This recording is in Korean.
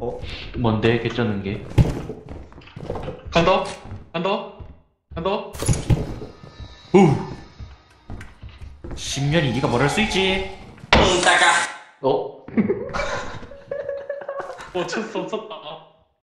어? 뭔데 개쩌는 게? 간다? 간다? 간다? 우. 10년이 네가 뭘 할 수 있지? 응 따가 어? 어쩔 수 없었다